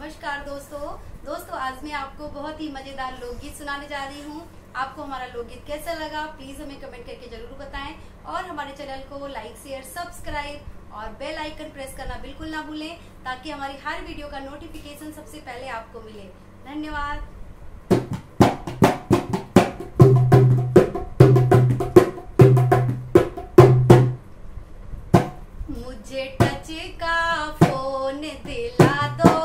नमस्कार दोस्तों। दोस्तों, आज मैं आपको बहुत ही मज़ेदार लोकगीत सुनाने जा रही हूँ। आपको हमारा लोकगीत कैसा लगा प्लीज़ हमें कमेंट करके ज़रूर बताएँ। और हमारे चैनल को लाइक शेयर सब्सक्राइब और बेल आइकन प्रेस करना बिल्कुल ना भूलें, ताकि हमारी हर वीडियो का नोटिफिकेशन सबसे पहले आपको मिले। धन्यवाद। मुझे टच का फ़ोन दिला दो।